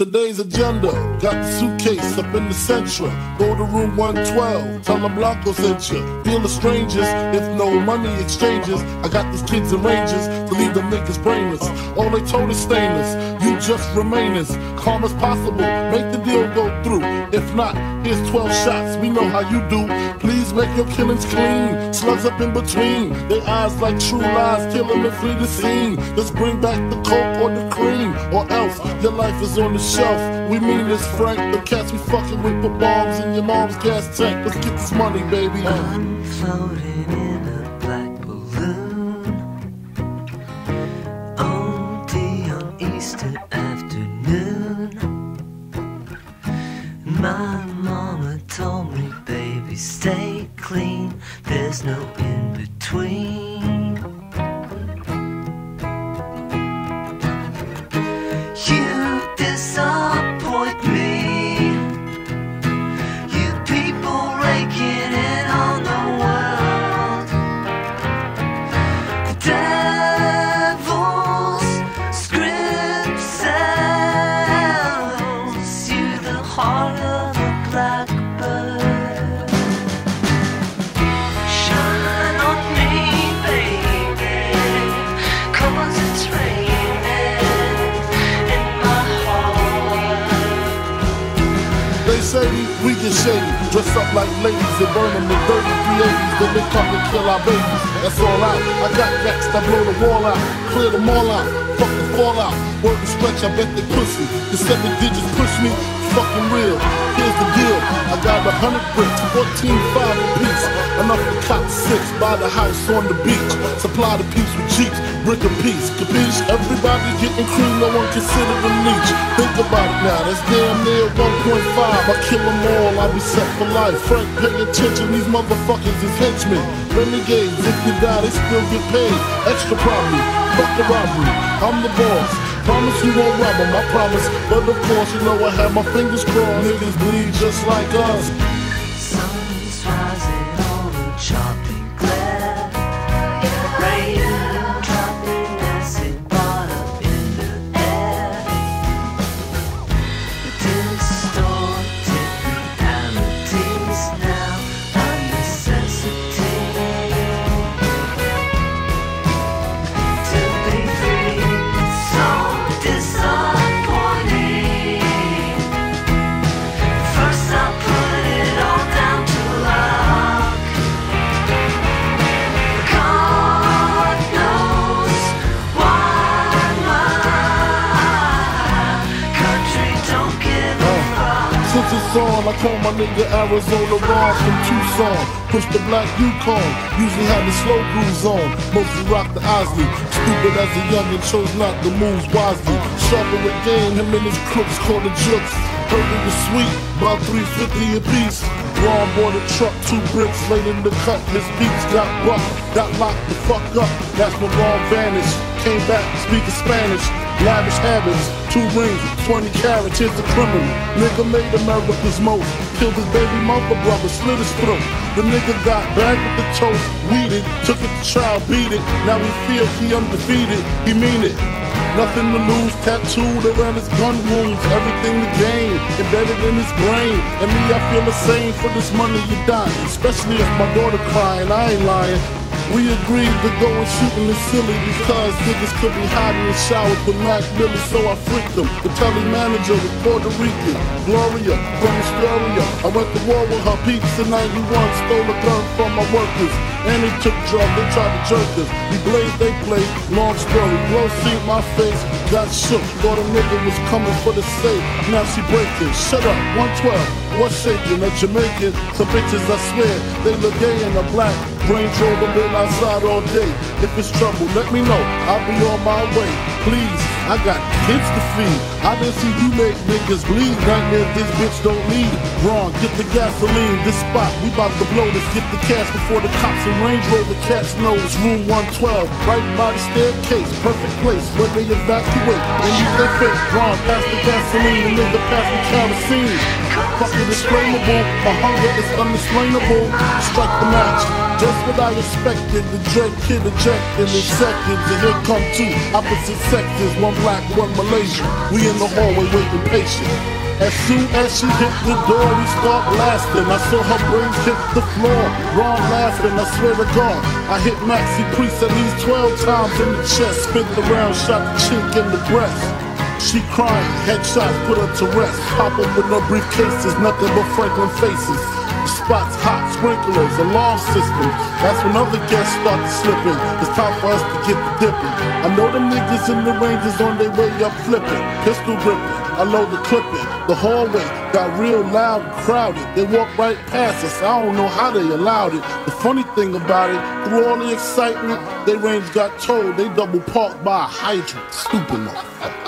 Today's agenda, got the suitcase up in the central. Go to room 112, tell them Blanco sent you. Feel the strangers, if no money exchanges. I got these kids and rangers to leave them niggas brainless. All they told is stainless, you just remain as calm as possible. Make the deal go through. If not, here's 12 shots, we know how you do. Please make your killings clean. Slugs up in between, their eyes like true lies, kill them and flee the scene. Let's bring back the coke or the cream, or else your life is on the shelf. We mean this, Frank. The cats we fucking with put bombs in your mom's gas tank. Let's get this money, baby. Floating in a stay clean. Say we get shady, dress up like ladies and burn them in 30 380s. Then they come and kill our babies. That's all out. I got gats that blow the wall out, clear them all out. Fuck the fallout. Word to stretch, I bet they pussy. The seven digits push me, fucking real. Here's the deal. I got a hundred bricks, 14 five apiece. Enough to cop six, buy the house on the beach. Supply the piece with jeeps, brick a piece. Capiche? Everybody getting cream, no one consider them niche. Think about it now, that's damn near 1.5. I kill them all, I'll be set for life. Frank, pay attention, these motherfuckers is henchmen. Renegades, if you die, they still get paid. Extra property, fuck the robbery. I'm the boss. Promise you won't rob 'em, I promise. But of course, you know I have my fingers crossed. Niggas bleed just like us. On, I call my nigga Arizona Ron from Tucson. Push the black Yukon, usually have the slow grooves on. Mostly rock the Isley. Stupid as a youngin', chose not to move wisely. Sharper game, him and his crooks called the jokes. It was sweet, about 350 a piece. Ron bought a truck, two bricks laid in the cut. His beats got bucked, got locked the fuck up. That's when Ron vanished. Came back speaking Spanish. Lavish habits, two rings, 20 carats, here's the criminal. Nigga made America's most. Killed his baby mother brother, slit his throat. The nigga got back with the toast, weeded, took it to trial, beat it. Now he feel he undefeated, he mean it. Nothing to lose, tattooed around his gun wounds, everything to gain, embedded in his brain. And me, I feel the same for this money you die, especially if my daughter crying, I ain't lying. We agreed to go and shooting is silly because niggas could be hiding in showers with Mac Billy, so I freaked them. The telly manager was Puerto Rican, Gloria from Astoria. I went to war with her peeps in 91, stole a gun from my workers. And they took drugs, they tried to jerk us. We blazed, they played, long story. Blow seen my face, got shook. Thought a nigga was coming for the safe. Now she breaking. Shut up, 112. What's shaking? A Jamaican. Some bitches, I swear, they look gay in a black. Range Rover been outside all day. If it's trouble, let me know. I'll be on my way. Please, I got kids to feed. I didn't see you make niggas bleed. Nightmare this bitch don't need. Wrong, get the gasoline. This spot, we about to blow this. Get the cash before the cops and Range Rover cats knows. Room 112, right by the staircase. Perfect place where they evacuate. And use their face. Wrong, pass the gasoline. And nigga pass the kerosene. Fucking explainable, my hunger is unexplainable. Strike the match, just what I expected. The dread kid ejected in the seconds, and here come two opposite sectors, one black, one Malaysian. We in the hallway waiting patient. As soon as she hit the door, we start blasting. I saw her brains hit the floor. Ron laughing, I swear to God. I hit Maxi Priest at least 12 times in the chest. Spin the round, shot the chink in the breast. She crying, headshots put her to rest. Pop up with no briefcases, nothing but Franklin faces. Spot's hot, sprinklers, alarm system. That's when other guests start slipping. It's time for us to get the dipping. I know the niggas in the ranges on their way up flipping, pistol gripping. I load the clipping. The hallway got real loud and crowded. They walked right past us. I don't know how they allowed it. The funny thing about it, through all the excitement, they range got told they double parked by a hydrant. Stupid motherfucker.